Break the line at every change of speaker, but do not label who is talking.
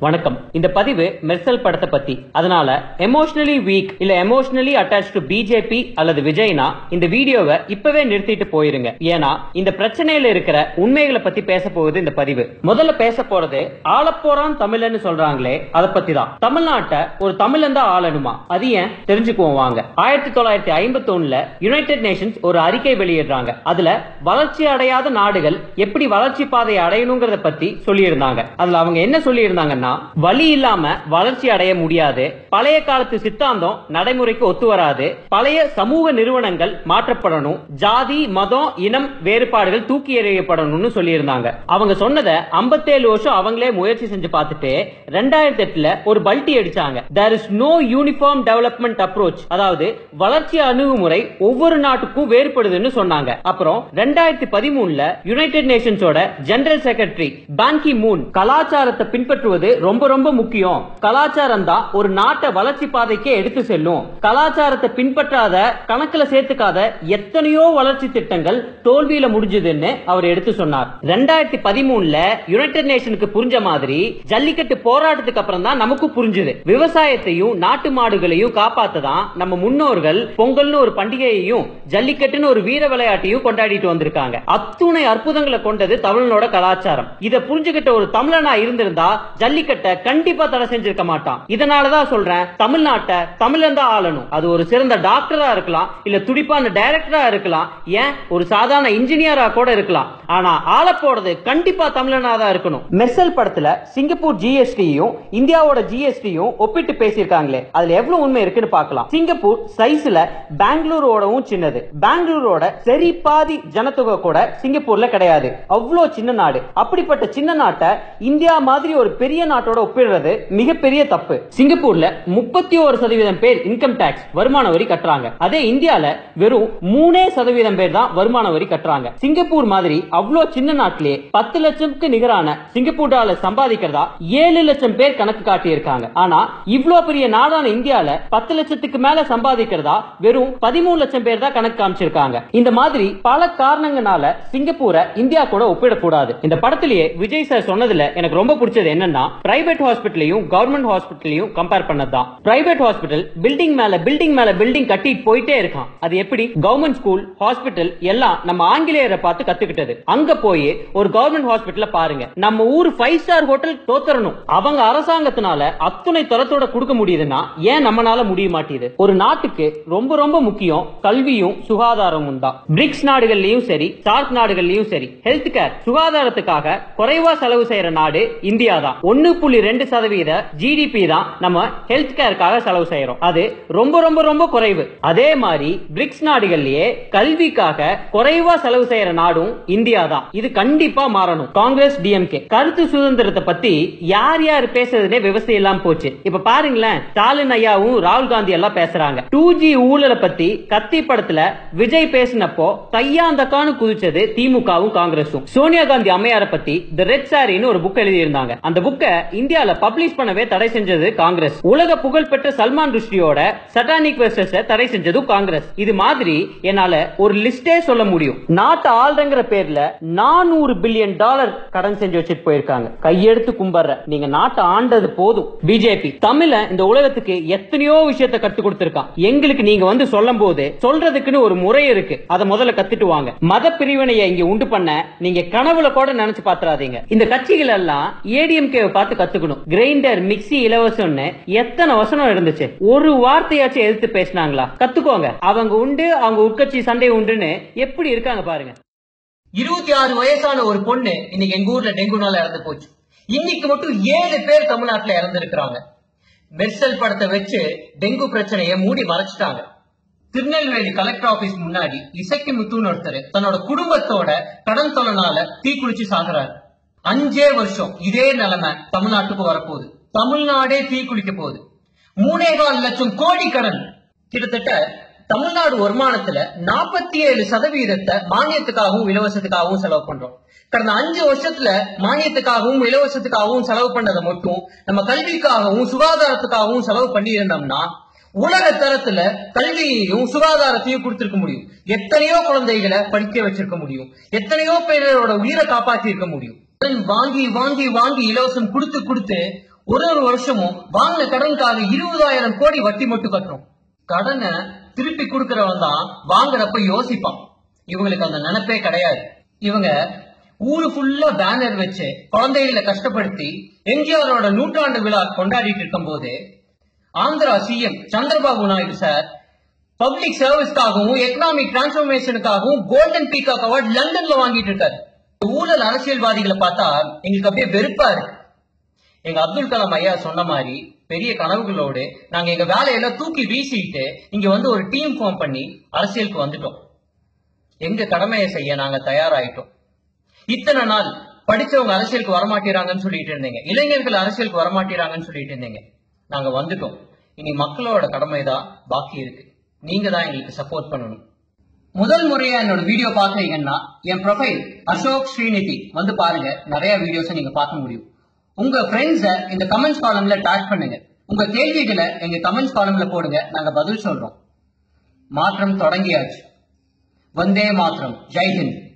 வணக்கம். இந்த பதிவு மெர்சல் படத்தை பத்தி. அதனால எமோஷனலி வீக் இல்ல எமோஷனலி அட்டாச் டு பிஜேபி அல்லது விஜய்னா இந்த வீடியோவை இப்பவே நிறுத்திட்டு போயிருங்க. ஏன்னா இந்த பிரச்சனையில இருக்கிற உண்மைகளை பத்தி பேச போகுது இந்த பதிவு. முதல்ல பேச போறது ஆளப்போறான் தமிழன்னு சொல்றாங்களே அதை பத்தி தான். தமிழ்நாட்டை ஒரு தமிழன் தான் ஆளணுமா? அது ஏன்? தெரிஞ்சுக்குவோம் வாங்க. ஆயிரத்தி தொள்ளாயிரத்தி ஐம்பத்தி ஒண்ணுல யுனைடெட் நேஷன்ஸ் ஒரு அறிக்கை வெளியிடுறாங்க. அதுல வளர்ச்சி அடையாத நாடுகள் எப்படி வளர்ச்சி பாதையை அடையணுங்கிறத பத்தி சொல்லியிருந்தாங்க. அதுல அவங்க என்ன சொல்லியிருந்தாங்கன்னா வழி இல்லாம வளர்ச்சி அடைய முடியாது. பழைய காலத்து சித்தாந்தம் நடைமுறைக்கு ஒத்து வராது. பழைய சமூக நிறுவனங்கள் மாற்றப்படணும். ஜாதி மதம் இனம் வேறுபாடுகள் தூக்கி எறியப்படணும்னு சொல்லியிருந்தாங்க. அவங்க சொன்னதை 57 வருஷம் அவங்களே முயற்சி செஞ்சு பார்த்துட்டு ரெண்டாயிரத்தி எட்டுல ஒரு பல்டி அடிச்சாங்க. There is no uniform development approach அதாவது வளர்ச்சி அணுகுமுறை ஒவ்வொரு நாட்டுக்கும் வேறுபடுதுன்னு சொன்னாங்க. அப்புறம் ரெண்டாயிரத்தி பதிமூணுல united நேஷன்ஸோட general secretary Ban Ki Moon கலாச்சாரத்தை பின்பற்றுவது ரொம்ப ரொம்ப முக்கியம். கலாச்சாரம் தான் ஒரு நாட்டை வளர்ச்சி பாதைக்கே எடுத்து செல்லும். கலாச்சாரத்தை பின்பற்றாத கணக்குல சேர்த்துக்காத எத்தனையோ வளர்ச்சி திட்டங்கள் தோல்வியில முடிஞ்சதுன்னு அவர் எடுத்து சொன்னார். ரெண்டாயிரத்தி பதிமூணுல யுனைடெட் நேஷனுக்கு புரிஞ்ச மாதிரி ஜல்லிக்கட்டு போராட்டத்துக்கு அப்புறம் தான் நமக்கு புரிஞ்சுது. விவசாயத்தையும் நாட்டு மாடுகளையும் காப்பாத்ததான் நம்ம முன்னோர்கள் பொங்கல்னு ஒரு பண்டிகையையும் ஜல்லிக்கட்டுன்னு ஒரு வீர விளையாட்டையும் கொண்டாடிட்டு வந்திருக்காங்க. அத்துணை அற்புதங்களை கொண்டது தமிழனோட கலாச்சாரம். இதை புரிஞ்சுகிட்ட ஒரு தமிழனா இருந்திருந்தா ஜல்லிக்கட்டு கண்டிப்பா தடை செஞ்சிருக்க மாட்டான். இதனாலதான் சொல்றேன் தமிழ்நாட்டை தமிழன் தான் ஆளணும். அது ஒரு சிறந்த டாக்டரா இருக்கலாம் இல்ல துடிப்பான டைரக்டரா இருக்கலாம் ஏன்? ஒரு சாதாரண இன்ஜினியரா கூட இருக்கலாம். ஆனா ஆள போறது கண்டிப்பா தமிழனா தான் இருக்கணும். மெர்சல் படத்துல சிங்கப்பூர் ஜிஎஸ்டியும் இந்தியாவோட ஜிஎஸ்டியும் ஒப்பிட்டு பேசியிருக்காங்களே. அதுல எவ்வளவு உண்மை இருக்குன்னு பார்க்கலாம். சிங்கப்பூர் சைஸ்ல பெங்களூரோடவும் சின்னது. பெங்களூரோட சரி பாதி ஜனத்தொகை கூட சிங்கப்பூர்ல கிடையாது. அவ்வளவு சின்ன நாடு. அப்படிப்பட்ட சின்ன நாட்டை இந்தியா மாதிரி ஒரு பெரிய நாடு நாட்டோட ஒப்பிடுறது மிகப்பெரிய தப்பு. சிங்கப்பூர்ல முப்பத்தி ஒரு சதவீதம் பேர் இன்கம் டாக்ஸ் வருமான வரி கட்டுறாங்க. அதே இந்தியால வெறும் மூணே சதவீதம் பேர் தான் வருமான வரி கட்டுறாங்க. சிங்கப்பூர் மாதிரி அவ்வளோ சின்ன நாட்டிலே பத்து லட்சம்க்கு நிகரான சிங்கப்பூர் டாலர் சம்பாதிக்கிறதா ஏழு லட்சம் பேர் கணக்கு காட்டியிருக்காங்க. ஆனா இவ்வளோ பெரிய நாடான இந்தியால பத்து லட்சத்துக்கு மேல சம்பாதிக்கிறதா வெறும் பதிமூணு லட்சம் பேர் தான் கணக்கு காமிச்சிருக்காங்க. இந்த மாதிரி பல காரணங்களால சிங்கப்பூரை இந்தியா கூட ஒப்பிடக்கூடாது. இந்த படத்திலேயே விஜய் சார் சொன்னதுல எனக்கு ரொம்ப பிடிச்சது என்னன்னா பிரைவேட் ஹாஸ்பிட்டலையும் கவர்மெண்ட் ஹாஸ்பிட்டலையும் கம்பேர் பண்ணதுதான். பிரைவேட் ஹாஸ்பிட்டல் பில்டிங் மேல பில்டிங் மேல பில்டிங் கட்டிட்டு போயிட்டே இருக்கான். அது எப்படி? கவர்மெண்ட் ஸ்கூல் ஹாஸ்பிட்டல் எல்லாம் நம்ம ஆங்கிலேயரை பார்த்து கத்துக்கிட்டது. அங்க போய் ஒரு கவர்மெண்ட் ஹாஸ்பிட்டல பாருங்க. நம்ம ஊர் ஃபைவ் ஸ்டார் ஹோட்டல் தோத்தரணும். அவங்க அரசாங்கத்தினால அத்துணை தரத்தோட கொடுக்க முடியுதுன்னா ஏன் நம்மனால முடிய மாட்டேது? ஒரு நாட்டுக்கு ரொம்ப ரொம்ப முக்கியம் கல்வியும் சுகாதாரமும் தான். பிரிக்ஸ் நாடுகள்லயும் சரி சார்க் நாடுகள்லயும் சரி ஹெல்த் கேர் சுகாதாரத்துக்காக குறைவா செலவு செய்யற நாடு இந்தியா தான். ஒன்னு புள்ளி ரெண்டு சதவீத ஜிடிபி தான் நம்ம ஹெல்த் கேருக்காக செலவு செய்யறோம். அது ரொம்ப ரொம்ப ரொம்ப குறைவு. அதே மாதிரி பிரிக்ஸ் நாடுகள்லயே கல்விக்காக குறைவா செலவு செய்யற நாடும் இந்தியா தான். இது கண்டிப்பா மாறணும். காங்கிரஸ் டிஎம்கே கருத்து சுதந்திரத்தை பத்தி யார் யார் பேசுறதுனே விவசாயம் இல்லாம போச்சு. இப்ப பாருங்களேன் ஸ்டாலின் ஐயாவும் ராகுல் காந்தி எல்லாம் பேசுறாங்க. டூ ஜி ஊழலை பத்தி கத்தி படத்துல விஜய் பேசினப்போ கையாந்தக்கான்னு குதிச்சது திமுகவும் காங்கிரஸும் சோனியா காந்தி அம்மையார பத்தி தி ரெட் சாரின்னு ஒரு புக் எழுதி இருந்தாங்க அந்த புக்கை இந்தியால பப்ளிஷ் பண்ணவே தடை செஞ்சது காங்கிரஸ். உலக புகழ்பெற்ற சல்மான் ருஷ்டியோட சட்டானிக் வெர்சஸ் தடை செஞ்சதும் காங்கிரஸ். இது மாதிரி என்னால ஒரு லிஸ்டே சொல்ல முடியும். நாட்டு ஆள்றங்கிற பேர்ல நானூறு பில்லியன் டாலர் கடன் செஞ்சு வச்சுட்டு போயிருக்காங்க. கையெடுத்து கும்பிடுற நீங்க நாட்டை ஆண்டது போதும். பிஜேபி. தமிழ இந்த உலகத்துக்கு எத்தனையோ விஷயத்த கத்து கொடுத்திருக்கான். எங்களுக்கு நீங்க வந்து சொல்லும் போது சொல்றதுக்குன்னு ஒரு முறை இருக்கு. அதை முதல்ல கத்துட்டு வாங்க. மத பிரிவினையை இங்க உண்டு பண்ண நீங்க கனவுல கூட நினைச்சு பாத்துறாதீங்க. இந்த கட்சிகள் எல்லாம் ஏடிஎம்கே பார்த்து கத்துக்கணும். கிரைண்டர் மிக்சி இலவசம்னு எத்தனை வசனம் இருந்துச்சு. ஒரு வார்த்தையாச்சும் எதிர்த்து பேசினாங்களா? கத்துக்கோங்க. அவங்க உண்டு அவங்க உட்கட்சி சண்டை உண்டுன்னு எப்படி இருக்காங்க பாருங்க.
இருபத்தி ஆறு வயசான ஒரு பொண்ணு இன்னைக்கு எங்க ஊர்ல டெங்குனால இறந்து போச்சு. இன்னைக்கு மட்டும் ஏழு பேர் தமிழ்நாட்டுல இறந்திருக்கிறாங்க. மெர்சல் படத்தை வச்சு டெங்கு பிரச்சனையை மூடி மறைச்சிட்டாங்க திருநெல்வேலி கலெக்டர் ஆபீஸ் முன்னாடி இசைக்கு முத்துன்னு ஒருத்தர் தன்னோட குடும்பத்தோட கடன் தொலைனால தீக்குளிச்சு சாகுறாரு. அஞ்சே வருஷம் இதே நிலைமை தமிழ்நாட்டுக்கு வரப்போகுது. தமிழ்நாடே தீக்குளிக்க போகுது. மூணே கால் லட்சம் கோடி கடன். கிட்டத்தட்ட தமிழ்நாடு வருமானத்துல நாற்பத்தி ஏழு சதவீதத்தை மானியத்துக்காகவும் இலவசத்துக்காகவும் செலவு பண்றோம். கடந்த அஞ்சு வருஷத்துல மானியத்துக்காகவும் இலவசத்துக்காகவும் செலவு பண்ணதை மட்டும் நம்ம கல்விக்காகவும் சுகாதாரத்துக்காகவும் செலவு பண்ணி இருந்தோம்னா உலக தரத்துல கல்வியையும் சுகாதாரத்தையும் கொடுத்திருக்க முடியும். எத்தனையோ குழந்தைகளை படிக்க வச்சிருக்க முடியும். எத்தனையோ பேரோட உயிரை காப்பாத்தி இருக்க முடியும். கடன் வாங்கி வாங்கி வாங்கி இலவசம் கொடுத்து கொடுத்து ஒரு ஒரு வருஷமும் வாங்கின கடனுக்காக இருபதாயிரம் கோடி வட்டி மட்டும் கட்டுறோம். கடனை திருப்பி கொடுக்கறவன் தான் வாங்குறப்ப யோசிப்பான். இவங்களுக்கு அந்த நினைப்பே கிடையாது. இவங்க ஊரு ஃபுல்லா பேனர் வச்சு குழந்தைகளை கஷ்டப்படுத்தி எம்ஜிஆரோட நூற்றாண்டு விழா கொண்டாடிட்டு இருக்கும் போது Andhra CM Chandrababu Naidu sir public சர்வீஸ்க்காகவும் economic டிரான்ஸ்பர்மேஷனுக்காகவும் கோல்டன் பீகாக் அவார்ட் லண்டன்ல வாங்கிட்டு இருக்காரு. ஊழல் அரசியல்வாதிகளை பார்த்தா எங்களுக்கு அப்படியே வெறுப்பா இருக்கு. எங்க அப்துல் கலாம் ஐயா சொன்ன மாதிரி பெரிய கனவுகளோடு நாங்க எங்க வேலையெல்லாம் தூக்கி வீசிட்டு இங்க வந்து ஒரு டீம் ஃபார்ம் பண்ணி அரசியலுக்கு வந்துட்டோம். எங்க கடமையை செய்ய நாங்க தயாராயிட்டோம். இத்தனை நாள் படிச்சவங்க அரசியலுக்கு வரமாட்டேறாங்கன்னு சொல்லிட்டு இருந்தீங்க. இளைஞர்கள் அரசியலுக்கு வரமாட்டேறாங்கன்னு சொல்லிட்டு இருந்தீங்க. நாங்க வந்துட்டோம். இனி மக்களோட கடமை தான் பாக்கி இருக்கு. நீங்க தான் எங்களுக்கு சப்போர்ட் பண்ணணும். முதல் முறையா என்னோட வீடியோ பாக்குறீங்கன்னா என் ப்ரொஃபைல் அசோக் ஸ்ரீநிதி வந்து பாருங்க. நிறைய வீடியோஸ் நீங்க பார்க்க முடியும். உங்க ஃப்ரெண்ட்ஸ இந்த கமெண்ட்ஸ் காலம்ல டேக் பண்ணுங்க. உங்க கேள்விகளை எங்க கமெண்ட்ஸ் காலம்ல போடுங்க. நாங்க பதில் சொல்றோம். மாற்றம் தொடங்கியாச்சு. வந்தே மாத்திரம். ஜெய்ஹிந்த்